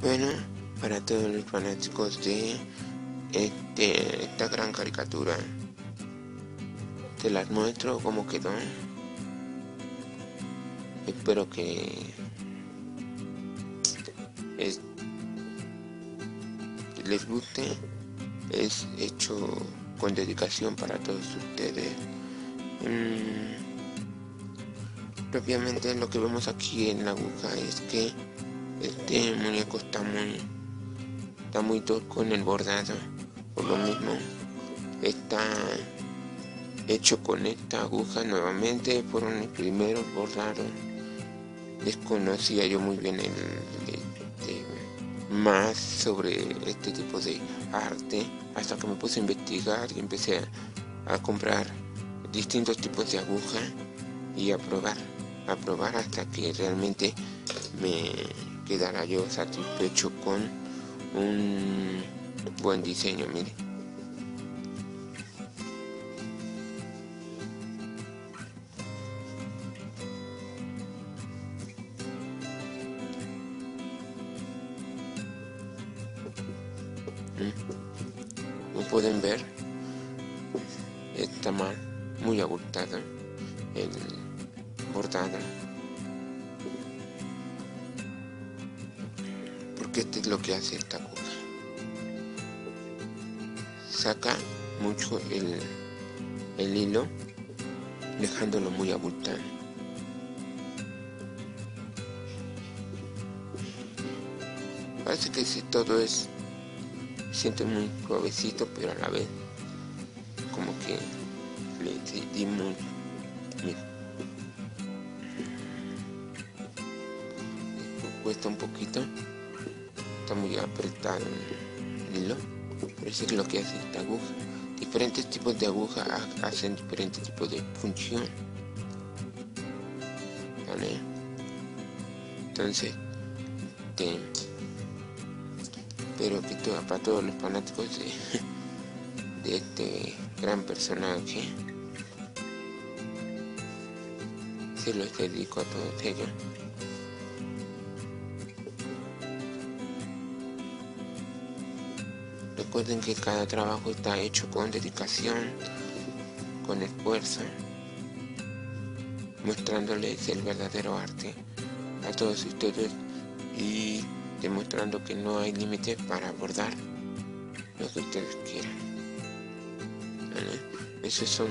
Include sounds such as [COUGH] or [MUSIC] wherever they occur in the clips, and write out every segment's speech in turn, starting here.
Bueno, para todos los fanáticos de este, esta gran caricatura, te las muestro cómo quedó. Espero que les guste. Es hecho con dedicación para todos ustedes. Mm, propiamente lo que vemos aquí en la aguja es que este muñeco está muy está muy tosco en el bordado. Por lo mismo está hecho con esta aguja nuevamente fueron mis primeros bordados desconocía yo muy bien el, este, más sobre este tipo de arte hasta que me puse a investigar y empecé a, a comprar distintos tipos de aguja y a probar a probar hasta que realmente me quedara yo satisfecho con un buen diseño, mire. Mm. Como pueden ver, está mal, muy abultado el bordado. Porque esto es lo que hace esta aguja saca mucho el, el hilo dejándolo muy abultado. Parece que si todo es siente muy suavecito pero a la vez como que le dimos mira. Cuesta un poquito muy apretado el hilo. Eso es lo que hace esta aguja. Diferentes tipos de aguja hacen diferentes tipos de función. ¿vale? entonces este, espero que para todos los fanáticos de, [LAUGHS] de este gran personaje se los dedico a todos ellos Recuerden que cada trabajo está hecho con dedicación, con esfuerzo, mostrándoles el verdadero arte a todos ustedes y demostrando que no hay límites para abordar lo que ustedes quieran. Esos son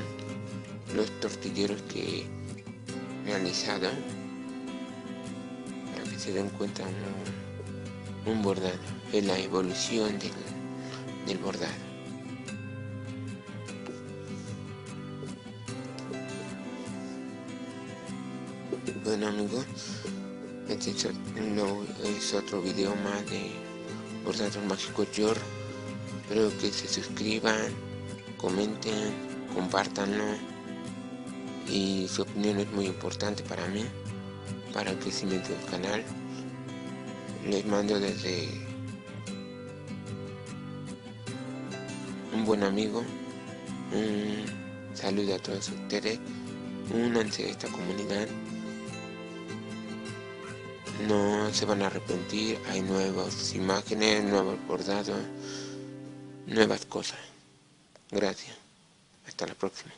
los tortilleros que he realizado para que se den cuenta un, bordado en la evolución del del bordado. Bueno amigos, este es otro video más de Bordados Mágicos Yor. Espero que se suscriban, comenten, compartanlo y su opinión es muy importante para mí, para el crecimiento del canal. Les mando desde un buen amigo. Un saludo a todos ustedes. Únanse a esta comunidad. No se van a arrepentir. Hay nuevas imágenes, nuevos bordados, nuevas cosas. Gracias. Hasta la próxima.